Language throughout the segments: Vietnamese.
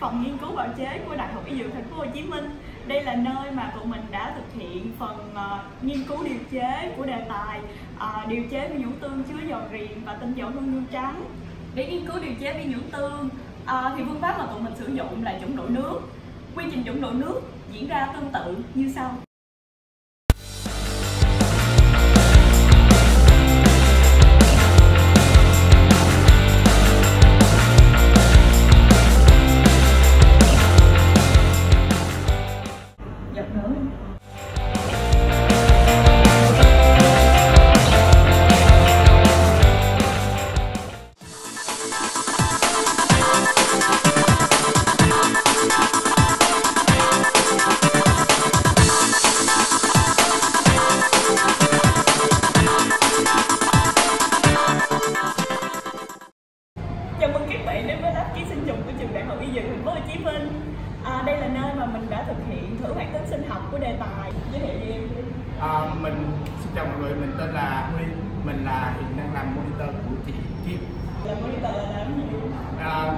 phòng nghiên cứu bào chế của Đại học Y Dược Thành phố Hồ Chí Minh. Đây là nơi mà tụi mình đã thực hiện phần uh, nghiên cứu điều chế của đề tài uh, điều chế vi nhũ tương chứa dầu riềng và tinh dầu hương nhu trắng. Để nghiên cứu điều chế vi nhũ tương uh, thì phương pháp mà tụi mình sử dụng là chủng độ nước. Quy trình chủng độ nước diễn ra tương tự như sau. Yep. No. Các bạn đến với lớp ký sinh trùng của trường Đại học Y Dược Thành phố Hồ Chí Minh. À, đây là nơi mà mình đã thực hiện thử hoạt tính sinh học của đề tài. Giới thiệu em. À, mình xin chào mọi người, mình tên là Huy, mình là hiện đang làm monitor của chị Kim. Là monitor là làm gì? À,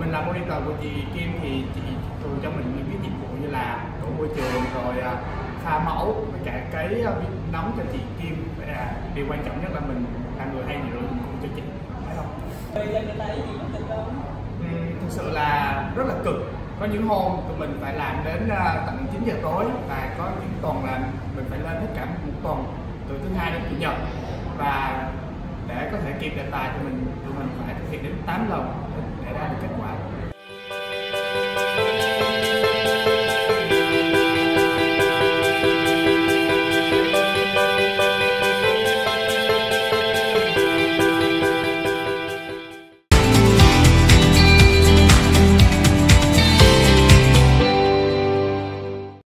mình là monitor của chị Kim thì chị thường cho mình những cái nhiệm vụ như là đổ môi trường rồi à, pha máu với cả cái à, nóng cho chị Kim. Điều quan trọng nhất là mình là người hay rửa thực sự là rất là cực. Có những hôm tụi mình phải làm đến ờ, tận 9 giờ tối và có những tuần là mình phải lên hết cả một tuần, từ thứ hai đến chủ nhật. Và để có thể kịp đề tài thì mình, tụi mình phải thực hiện đến 8 lần để ra được kết quả.